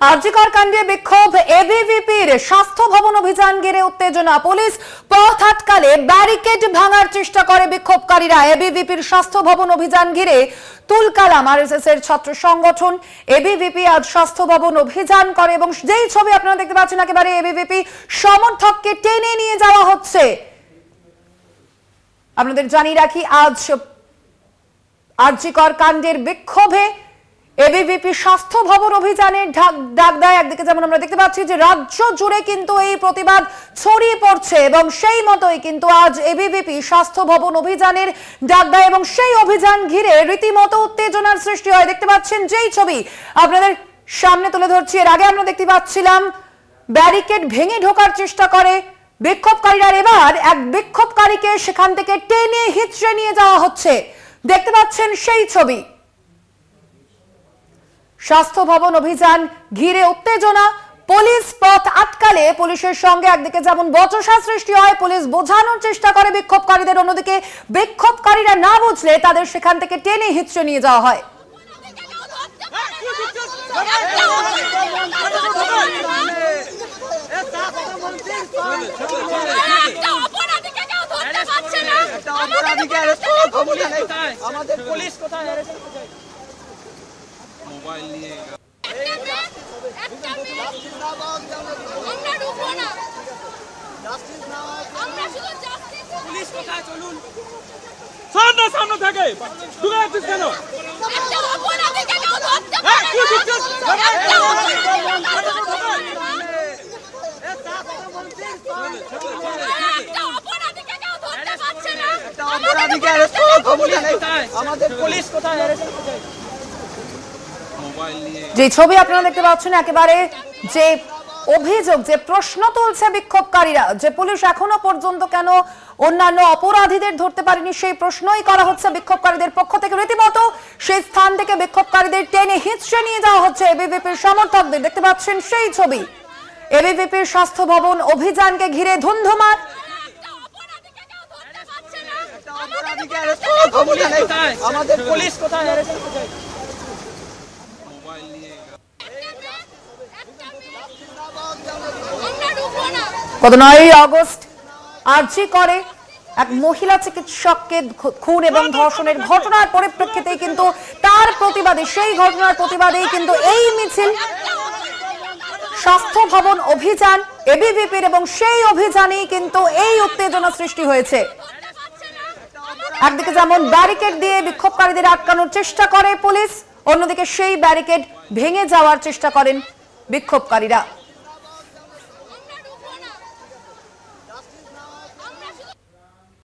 আরজিকর কাণ্ডে বিক্ষোভ এবিভিপির স্বাস্থ্য ভবন অভিযান ঘিরে উত্তেজনা। পুলিশ পথ আটকালে ব্যারিকেড ভাঙার চেষ্টা করে বিক্ষোভকারীরা। এবিভিপির স্বাস্থ্য ভবন অভিযান ঘিরে তুলকালাম আরএসএস এর ছাত্র সংগঠন। এবিভিপি আজ স্বাস্থ্য ভবন অভিযান করে এবং যেই ছবি আপনারা দেখতে পাচ্ছেন একেবারে এবিভিপি সমর্থককে টেনে নিয়ে যাওয়া হচ্ছে। আপনাদের জানিয়ে রাখি, আজ আরজিকর কাণ্ডের বিক্ষোভে এবিভিপি স্বাস্থ্য ভবন অভিযানের ডাক দেয়। একদিকে যেমন আমরা দেখতে পাচ্ছি যে রাজ্য জুড়ে কিন্তু এই প্রতিবাদ ছড়িয়ে পড়ছে এবং সেই মতোই কিন্তু আজ এবিভিপি স্বাস্থ্য ভবন অভিযানের ডাক দেয় এবং সেই অভিযান ঘিরে রীতিমতো উত্তেজনার সৃষ্টি হয়। দেখতে পাচ্ছেন যেই ছবি আপনাদের সামনে তুলে ধরছি। এর আগে আমরা দেখতে পাচ্ছিলাম, ব্যারিকেড ভেঙে ঢোকার চেষ্টা করে বিক্ষোভকারীরা। এবার এক বিক্ষোভকারীকে সেখান থেকে টেনে হিচড়ে নিয়ে যাওয়া হচ্ছে। দেখতে পাচ্ছেন সেই ছবি। স্বাস্থ্য ভবন অভিযান ঘিরে উত্তেজনা। পুলিশ পথ আটকালে পুলিশের সঙ্গে একদিকে যেমন বচসা সৃষ্টি হয়, পুলিশ বোঝানোর চেষ্টা করে বিক্ষোভকারীদের, অন্যদিকে বিক্ষোভকারীরা না বুঝলে তাদের সেখান থেকে টেনে হিচড়ে নিয়ে যাওয়া হয়। একটা অপরাধীকে কেউ কোথায়? চলুন। সামনে সামনে থাকে। ঢুকে যাচ্ছিস কেন? একটা অপরাধীকে কেউ ধরতে পারে কি দিচ্ছিস? না একটা অপরাধীকে কেউ ধরতে পারে না। একটা অপরাধীকে কেউ ধরতে পারছে না একটা অপরাধীকে অ্যারেস্ট করার ক্ষমতা নেই আমাদের পুলিশ কোথায়? মোবাইল নিয়ে যে ছবি আপনারা দেখতে পাচ্ছেন, একেবারে যে অভিযোগ, যে প্রশ্ন তুলছে বিক্ষোভকারীরা, যে পুলিশ এখনও পর্যন্ত কেন অন্যান্য অপরাধীদের ধরতে পারেনি, সেই প্রশ্নই করা হচ্ছে বিক্ষোভকারীদের পক্ষ থেকে। রীতিমতো সেই স্থান থেকে বিক্ষোভকারীদের টেনে হিঁচড়ে নিয়ে যাওয়া হচ্ছে এবিভিপির সমর্থকদের। দেখতে পাচ্ছেন সেই ছবি। এবিভিপির স্বাস্থ্য ভবন অভিযানকে ঘিরে ধুন্ধুমার। একটা অপরাধীকে কেউ মোবাইল নিয়ে গত নয়ই আগস্ট আর্জি করে এক মহিলা চিকিৎসককে খুন এবং ধর্ষণের ঘটনার পরিপ্রেক্ষিতে কিন্তু তার প্রতিবাদে, সেই ঘটনার প্রতিবাদেই কিন্তু এই মিছিল। স্বাস্থ্য ভবন অভিযান, এবিভিপির এবং সেই অভিযানেই কিন্তু এই উত্তেজনা সৃষ্টি হয়েছে। একদিকে যেমন ব্যারিকেড দিয়ে বিক্ষোভকারীদের আটকানোর চেষ্টা করে পুলিশ অন্যদিকে সেই ব্যারিকেড ভেঙে যাওয়ার চেষ্টা করেন বিক্ষোভকারীরা।